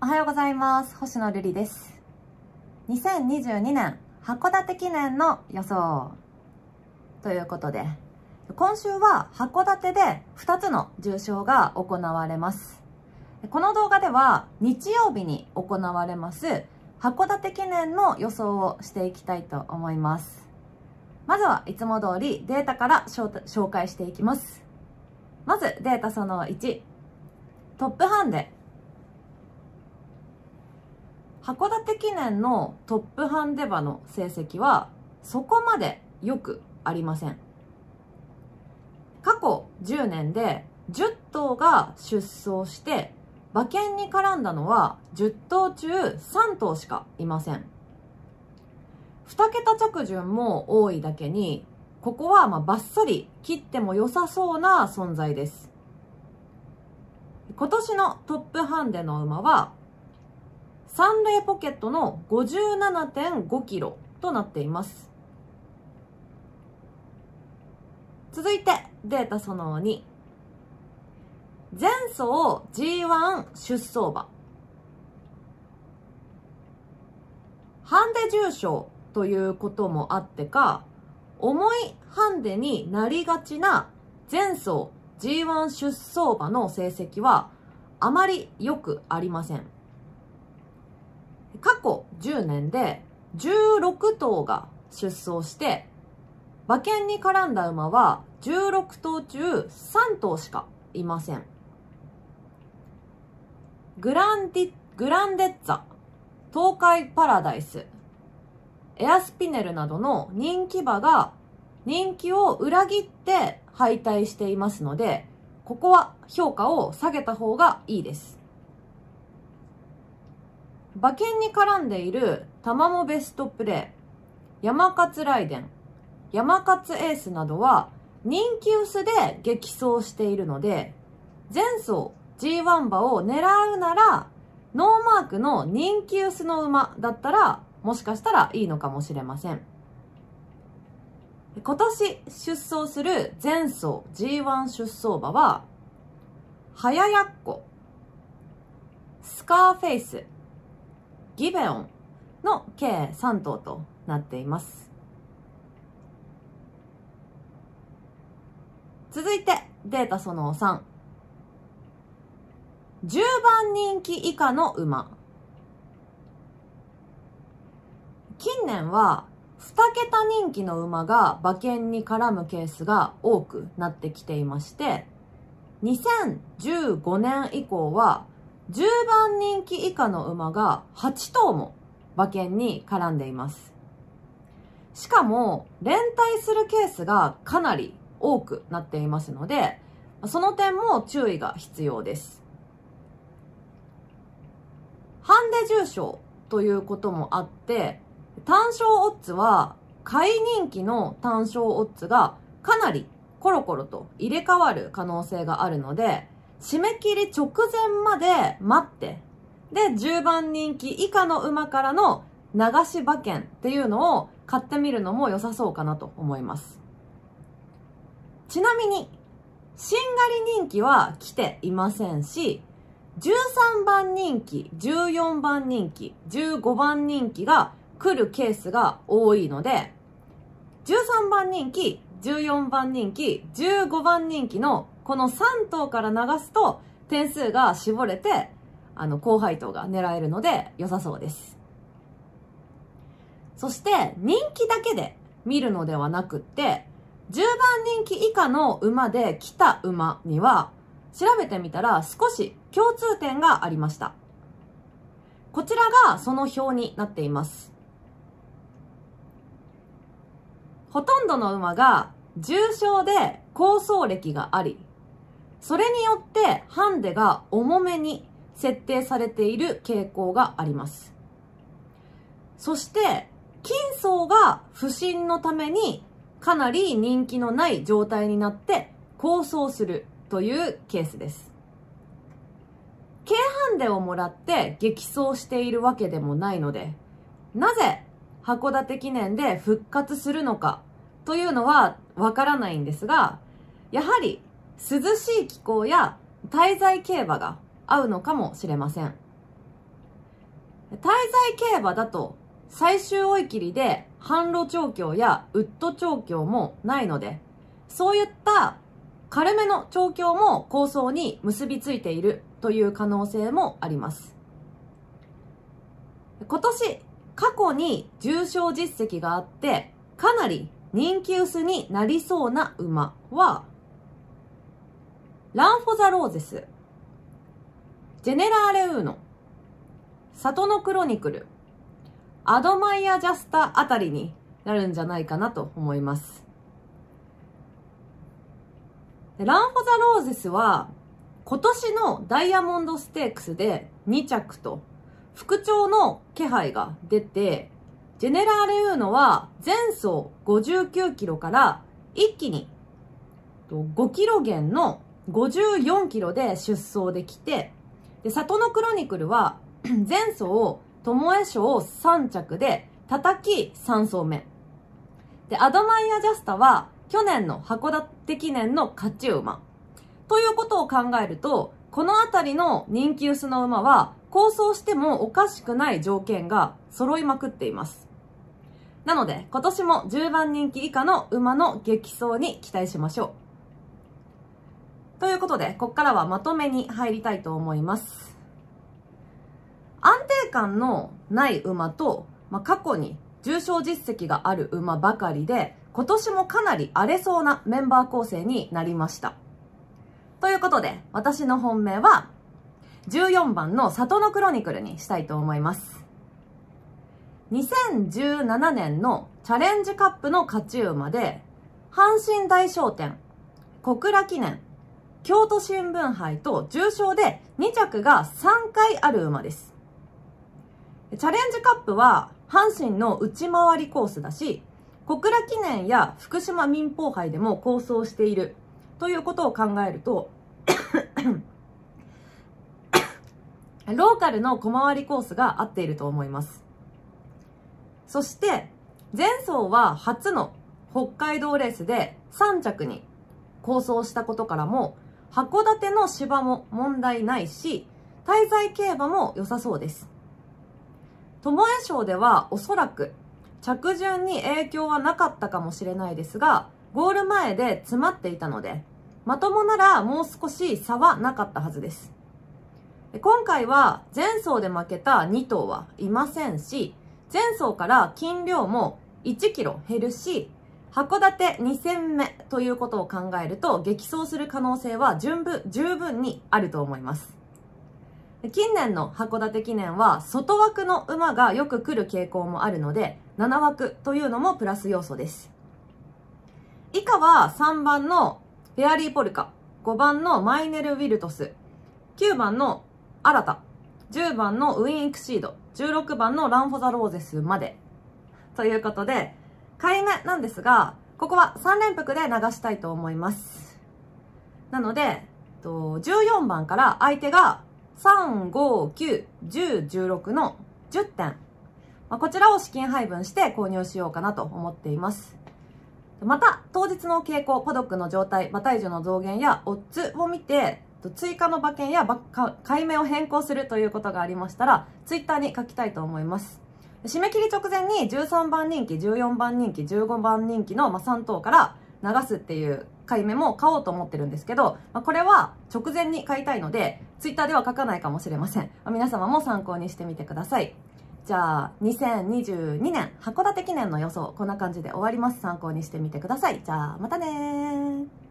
おはようございます。星野瑠璃です。2022年函館記念の予想ということで、今週は函館で2つの重賞が行われます。この動画では日曜日に行われます函館記念の予想をしていきたいと思います。まずはいつも通りデータから紹介していきます。まずデータその1、トップハンデ。函館記念のトップハンデ馬の成績はそこまで良くありません。過去10年で10頭が出走して馬券に絡んだのは10頭中3頭しかいません。2桁着順も多いだけに、ここはまあバッサリ切っても良さそうな存在です。今年のトップハンデの馬は、サンレイポケットの57.5キロとなっています。続いてデータその2。前走 G1 出走馬。ハンデ重賞ということもあってか、重いハンデになりがちな前走 G1 出走馬の成績はあまり良くありません。過去10年で16頭が出走して、馬券に絡んだ馬は16頭中3頭しかいません。グランディ、グランデッツァ、東海パラダイス、エアスピネルなどの人気馬が人気を裏切って敗退していますので、ここは評価を下げた方がいいです。馬券に絡んでいるタマモベストプレイ、山勝ライデン、山勝エースなどは人気薄で激走しているので、前走 G1 馬を狙うなら、ノーマークの人気薄の馬だったら、もしかしたらいいのかもしれません。今年出走する前走 G1 出走馬は、はややっこ、スカーフェイス、ギベオンの計3頭となっています。続いてデータその3。10番人気以下の馬。近年は2桁人気の馬が馬券に絡むケースが多くなってきていまして、2015年以降は10番人気以下の馬が8頭も馬券に絡んでいます。しかも連帯するケースがかなり多くなっていますので、その点も注意が必要です。ハンデ重賞ということもあって、単勝オッズは、買い人気の単勝オッズがかなりコロコロと入れ替わる可能性があるので、締め切り直前まで待って、で、10番人気以下の馬からの流し馬券っていうのを買ってみるのも良さそうかなと思います。ちなみに、しんがり人気は来ていませんし、13番人気、14番人気、15番人気が来るケースが多いので、13番人気、14番人気、15番人気のこの3頭から流すと点数が絞れて、あの、高配当が狙えるので良さそうです。そして、人気だけで見るのではなくって、10番人気以下の馬で来た馬には、調べてみたら少し共通点がありました。こちらがその表になっています。ほとんどの馬が重賞で構想歴があり、それによってハンデが重めに設定されている傾向があります。そして、金層が不振のためにかなり人気のない状態になって構想するというケースです。軽ハンデをもらって激走しているわけでもないので、なぜ函館記念で復活するのかというのはわからないんですが、やはり涼しい気候や滞在競馬が合うのかもしれません。滞在競馬だと最終追い切りで販路調教やウッド調教もないので、そういった軽めの調教も構想に結びついているという可能性もあります。今年、過去に重賞実績があって、かなり人気薄になりそうな馬は、ランフォザローゼス、ジェネラーレウーノ、サトノクロニクル、アドマイヤ・ジャスタあたりになるんじゃないかなと思います。ランフォザローゼスは今年のダイヤモンドステークスで2着と復調の気配が出て、ジェネラーレウーノは前走59キロから一気に5キロ減の54キロで出走できて、で、里のクロニクルは 前走巴賞3着で、叩き3走目。で、アドマイヤ・ジャスタは、去年の函館記念の勝ち馬。ということを考えると、この辺りの人気薄の馬は、構想してもおかしくない条件が揃いまくっています。なので、今年も10番人気以下の馬の激走に期待しましょう。ということで、ここからはまとめに入りたいと思います。安定感のない馬と、まあ、過去に重賞実績がある馬ばかりで、今年もかなり荒れそうなメンバー構成になりました。ということで、私の本命は、14番の里のクロニクルにしたいと思います。2017年のチャレンジカップの勝ち馬で、阪神大商店、小倉記念、京都新聞杯と重賞で2着が3回ある馬です。チャレンジカップは阪神の内回りコースだし、小倉記念や福島民放杯でも構想しているということを考えると ローカルの小回りコースが合っていると思います。そして、前走は初の北海道レースで3着に構想したことからも、函館の芝も問題ないし、滞在競馬も良さそうです。巴賞ではおそらく着順に影響はなかったかもしれないですが、ゴール前で詰まっていたので、まともならもう少し差はなかったはずです。今回は前走で負けた2頭はいませんし、前走から斤量も1キロ減るし、函館2戦目ということを考えると激走する可能性は十分十分にあると思います。近年の函館記念は外枠の馬がよく来る傾向もあるので、7枠というのもプラス要素です。以下は3番のフェアリーポルカ、5番のマイネル・ウィルトス、9番の新た、10番のウィン・エクシード、16番のランフォザ・ローゼスまで。ということで、買い目なんですが、ここは3連複で流したいと思います。なので、14番から相手が3、5、9、10、16の10点。まあ、こちらを資金配分して購入しようかなと思っています。また、当日の傾向、パドックの状態、馬体重の増減やオッズを見て、追加の馬券や買い目を変更するということがありましたら、ツイッターに書きたいと思います。締め切り直前に13番人気、14番人気、15番人気の3頭から流すっていう買い目も買おうと思ってるんですけど、まあ、これは直前に買いたいので、ツイッターでは書かないかもしれません。皆様も参考にしてみてください。じゃあ、2022年函館記念の予想、こんな感じで終わります。参考にしてみてください。じゃあ、またね